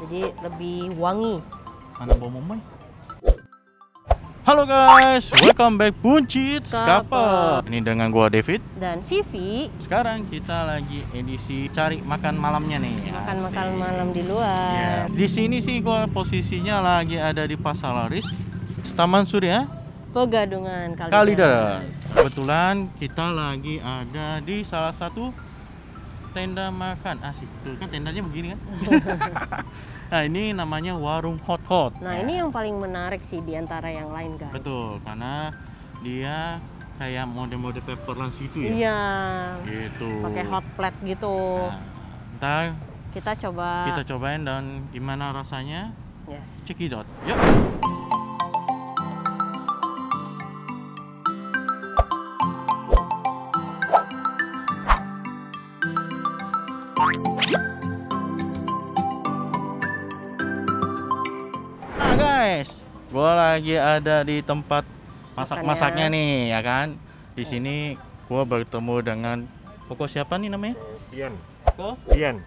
Jadi lebih wangi. Mana bau momai? Halo guys, welcome back Buncit Skapa. Ini dengan gua David. Dan Vivi Sekarang kita lagi edisi cari makan malamnya nih. makan Asik. makan malam di luar. di sini sih gua posisinya lagi ada di Pasar Laris, Taman Surya, Pegadungan Kalideres. Kalideres. Kebetulan kita lagi ada di salah satu tenda makan. Asik. Tuh kan tendanya begini kan. nah, ini namanya Warung Hot Hot. Nah ini yang paling menarik sih di antara yang lain guys. Betul, karena dia kayak mode-mode pepper lunch itu ya. Iya. Gitu. Pakai hot plate gitu. Nah, ntar Kita coba. kita cobain dan gimana rasanya? Yes. Cekidot. Yuk. Nah guys, gua lagi ada di tempat masak-masaknya nih, ya kan? Di sini gua bertemu dengan Koko siapa nih namanya? Pian, Koko Pian,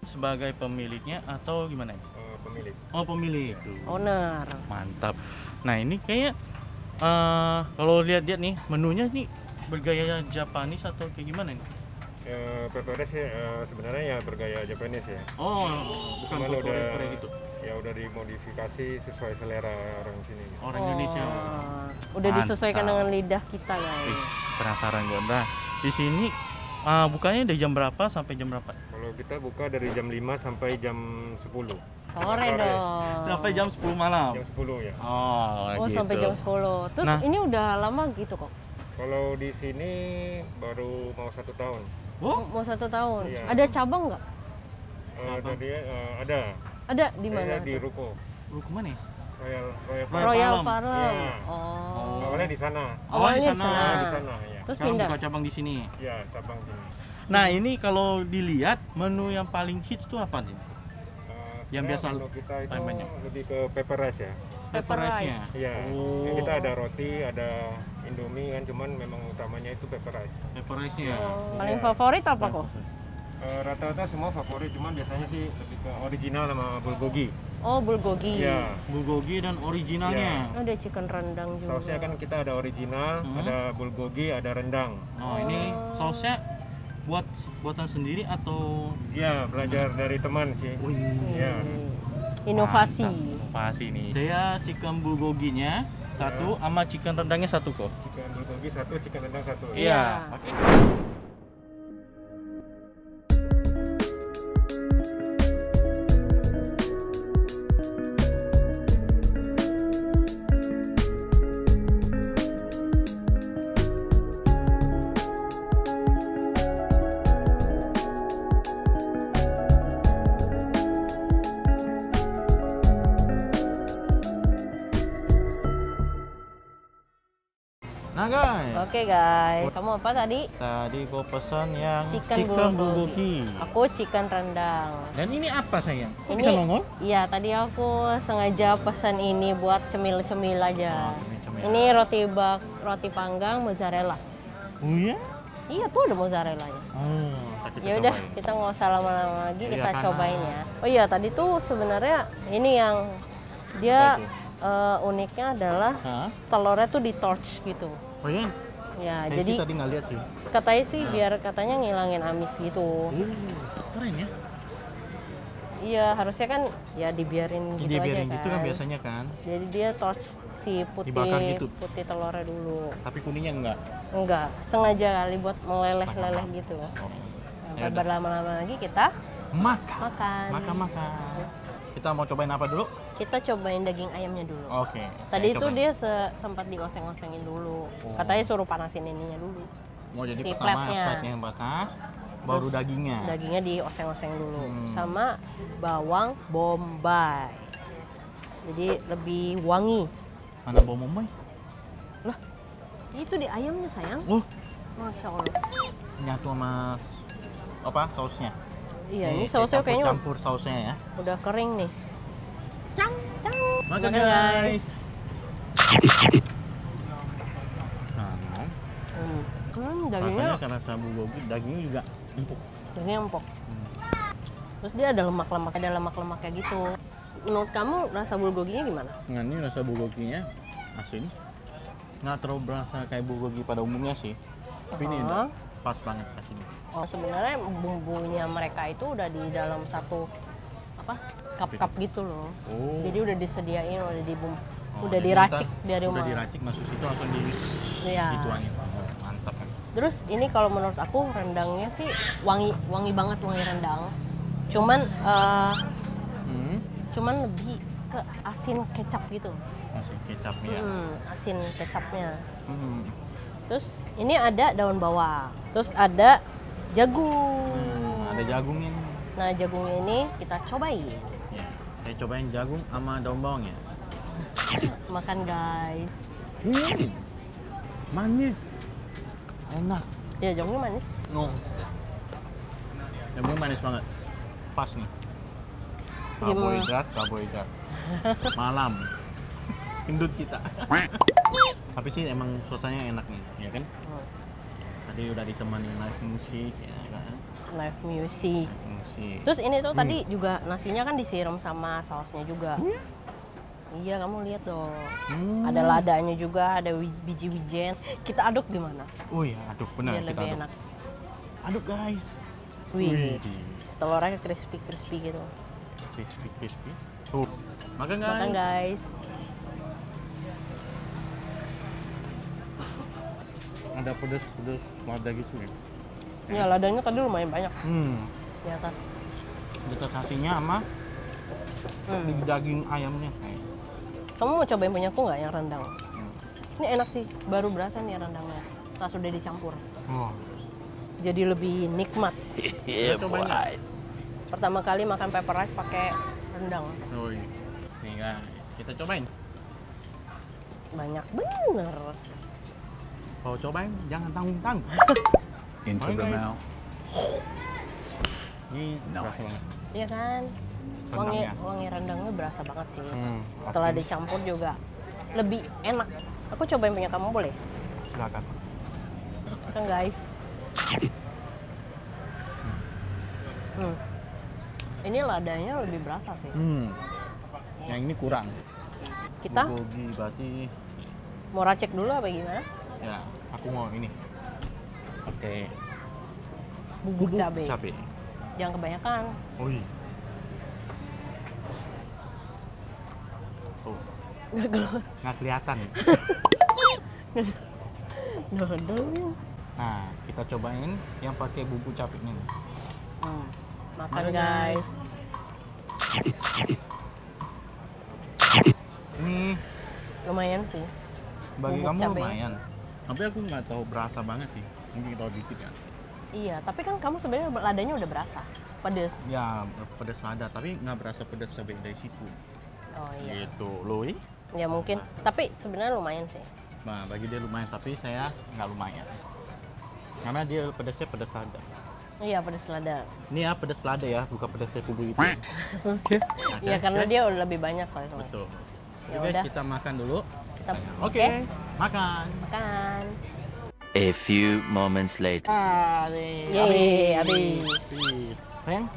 sebagai pemiliknya atau gimana? ya? eh, pemilik. Oh pemilik. Tuh. Owner. Mantap. Nah ini kayak eh kalau lihat-lihat nih menunya nih bergaya Japanese atau kayak gimana nih? Eh, PPRS ya, eh, sebenarnya ya bergaya Japanese ya. Oh, bukan Cuman Korea udah Korea gitu. ya udah dimodifikasi sesuai selera orang sini. Orang Indonesia. Oh, Udah Mantap. disesuaikan dengan lidah kita guys. penasaran gue. Nah, di sini eh, bukanya dari jam berapa sampai jam berapa? Kalau kita buka dari jam 5 sampai jam 10. Sore Sore. dong. Sampai jam 10 malam. Jam 10 ya. Oh, Oh gitu. sampai jam 10. Terus Nah. ini udah lama gitu kok. Kalau di sini baru mau satu tahun. Oh, Mau satu tahun. Iya. Ada cabang nggak? Eh, Apa? tadi eh, ada Ada di mana? Di? Ruko. lu ke mana ya? Royal Royal, Royal Royal Palem. Palem. Iya. Oh. Awalnya di sana. Awalnya di sana. Awalnya di sana ya. Terus Sekarang pindah. buka cabang di sini. Ya, cabang sini. Nah, ini kalau dilihat menu yang paling hits tuh apa nih? Eh, Yang biasa menu kita itu banyak. lebih ke pepper rice ya. Pepper rice-nya. Iya, Oh. ya kita ada roti, ada indomie kan, cuman memang utamanya itu pepper rice. Pepper rice-nya. Oh, Paling Iya. favorit apa kok? Eh, Rata-rata semua favorit, cuman biasanya sih lebih ke original sama bulgogi. Oh, bulgogi. Iya. Bulgogi dan originalnya. Ada chicken rendang juga. Sausnya kan kita ada original, Hmm. ada bulgogi, ada rendang. Oh, ini sausnya buat buatan sendiri atau Iya, belajar dari teman sih. Wih, Iya. Inovasi. mantap. Inovasi nih. Saya chicken bulgoginya satu sama chicken rendangnya satu kok. Chicken bulgogi satu, chicken rendang satu. Iya. Oke. Nah guys, Oke guys, kamu apa tadi? tadi gua pesan yang Chicken bulgogi. Aku chicken rendang. Dan ini apa sayang? Kok Ini- bisa nongol? Iya, tadi aku sengaja pesan ini buat cemil-cemil aja. Oh, cemil-cemil. Ini roti bak, roti panggang mozzarella. Oh iya? Iya tuh ada mozzarellanya. Oh, Ya udah, kita nggak usah lama-lama lagi, Iya, kita karena- cobain ya. Oh iya, tadi tuh sebenarnya ini yang dia eh, uniknya adalah Hah? telurnya tuh di torch gitu. Oh iya? Ya, jadi sih tadi nggak lihat sih. katanya sih biar katanya ngilangin amis gitu. Oh, keren ya? Iya, harusnya kan ya dibiarin gitu Dia aja biarin kan. gitu kan biasanya kan. Jadi dia torch si putih Dibakar gitu? putih telurnya dulu. Tapi kuningnya enggak. Enggak, sengaja kali buat meleleh-leleh gitu. Oh. Nah, Ya berlama-lama lagi kita Makan. makan. Makan makan. Kita mau cobain apa dulu? Kita cobain daging ayamnya dulu. Oke. Tadi saya itu cobain. dia se- sempat dioseng-osengin dulu. Oh. Katanya suruh panasin ininya dulu. mau jadi si pertama flatnya. flatnya yang panas, baru Terus dagingnya. Dagingnya dioseng-oseng dulu Hmm. sama bawang bombay. Jadi lebih wangi. Mana bau momai? Itu di ayamnya sayang. Oh, Masya Allah. nyatu sama apa sausnya? Iya, ini sausnya campur- kayaknya campur sausnya ya. udah kering nih. Cang, cang. Makan Makan, guys. Nah, Hmm. Hmm, dagingnya rasanya karena sabu gogi, dagingnya juga empuk. dagingnya empuk. Terus dia ada lemak-lemak, ada lemak-lemaknya gitu. Menurut kamu rasa bulgoginya gimana? Nah ini rasa bulgoginya asin. Nggak terlalu berasa kayak bulgogi pada umumnya sih. Tapi ini Aha. Pas banget asinnya. Oh sebenarnya bumbunya mereka itu udah di dalam satu apa cup-cup gitu loh. Oh. Jadi udah disediain, udah dibum, Oh, udah diracik dari rumah. Udah diracik masuk situ langsung di Iya. dituangin. Oh, mantap. Terus ini kalau menurut aku rendangnya sih wangi wangi banget wangi rendang. Cuman eh, Hmm. cuman lebih ke asin kecap gitu. Masih kecapnya. ya. Hmm, asin kecapnya. Hmm. Terus ini ada daun bawang. Terus ada jagung. Hmm, ada jagungnya nih. Nah jagungnya ini kita cobain. Ya. Saya cobain jagung sama daun bawangnya. Makan guys. Hmm. Manis. Enak. Ya jagungnya manis. No. Jagungnya manis banget. Pas nih. Karbohidrat, karbohidrat. Malam. Gendut kita. Tapi sih emang suasananya enak nih, ya kan? Hmm, Tadi udah ditemani live musik, ya kan? Live music. Live musik. Terus ini tuh Hmm. tadi juga nasinya kan disiram sama sausnya juga. Iya kamu lihat dong. Hmm. Ada ladanya juga, ada biji wijen. Kita aduk gimana? Oh iya, aduk benar Biar kita lebih aduk. enak. Aduk guys. Wih, telurnya crispy crispy gitu. Crispy crispy. Tuh. Makan guys. Makan guys. Ada pedes pedes lada gitu ya. Ya ladanya tadi lumayan banyak Hmm. di atas. Dekat hatinya sama di Hmm. daging ayamnya kayak. Kamu mau cobain punya aku nggak yang rendang? Hmm. Ini enak sih, baru berasa nih rendangnya. Pas udah dicampur. Oh. Jadi lebih nikmat. Kita cobain ya. Pertama kali makan pepper rice pakai rendang. Oh, iya. Nih guys, kita cobain. Banyak bener. Kalau cobain jangan tanggung tanggung. into the mouth. Ini Nice. berasa banget. Iya kan? Wangi, Rendangnya. wangi rendangnya berasa banget sih. Hmm, Setelah pasti. dicampur juga lebih enak. Aku cobain punya kamu boleh? Silakan. Kan guys. Hmm. Ini ladanya lebih berasa sih. Hmm. Yang ini kurang. Kita Bulgogi berarti mau racik dulu apa gimana? Ya aku mau ini. Oke. Bubuk cabe. Cabe. Jangan kebanyakan. Oh iya. Oh, Nggak keluar. nggak kelihatan. Dodol. Nah, kita cobain yang pakai bumbu cabe ini. Hmm. Makan Makan, guys. Ini Lumayan sih. bagi Bubuk kamu lumayan. Tapi aku nggak tahu berasa banget sih. Mungkin tahu dikit ya. Iya, tapi kan kamu sebenarnya ladanya udah berasa. Pedes. Ya, pedas lada, tapi nggak berasa pedas cabai dari situ. Oh iya. Gitu, Lui. Ya mungkin. Tapi sebenarnya lumayan sih. Nah, bagi dia lumayan, tapi saya nggak lumayan. Karena dia pedasnya pedas lada. Iya, pedes lada. Ini ya pedas lada ya, bukan pedasnya kubu itu. Iya, karena dia udah lebih banyak soalnya. Betul. Ya Oke, udah. kita makan dulu. Kita Oke, makan. makan. A few moments later. Ah, Yeay, habis. Sayang,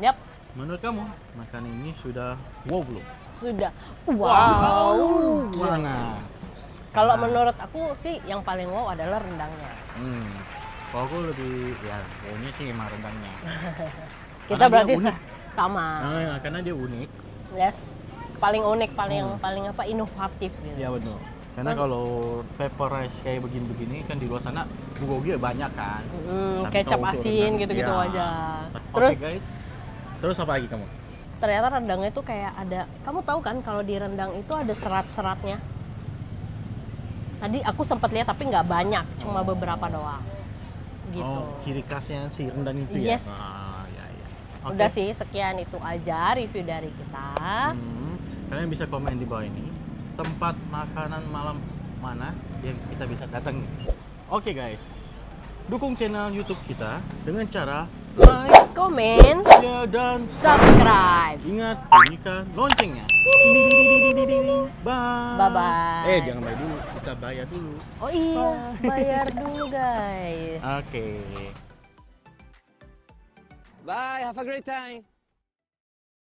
Yap, menurut kamu makan ini sudah wow belum? sudah. Wow. Gimana? Kalau Nah. menurut aku sih yang paling wow adalah rendangnya. Hmm. Kalau aku lebih ya wownya sih emang rendangnya. Kita Karena berarti sama. Nah, karena dia unik. Yes. Paling unik, paling Hmm. paling apa inovatif gitu. Iya betul. Karena kalau pepper rice kayak begini-begini kan di luar sana bulgogi banyak kan. Hmm, Tapi kecap asin gitu-gitu iya. aja. Terus guys. Terus apa lagi kamu? ternyata rendangnya itu kayak ada kamu tahu kan kalau di rendang itu ada serat-seratnya tadi aku sempat lihat tapi nggak banyak cuma beberapa doang gitu Oh, ciri khasnya si rendang itu Yes. ya. Ah, ya, ya. Oke. udah sih sekian itu aja review dari kita Hmm, kalian bisa komen di bawah ini tempat makanan malam mana yang kita bisa datang. Oke guys, dukung channel YouTube kita dengan cara like, komen share dan subscribe ingat bunyikan loncengnya. Bye. Bye-bye. Eh jangan bayar dulu, kita bayar dulu. oh iya bayar dulu guys Oke. Bye. Have a great time.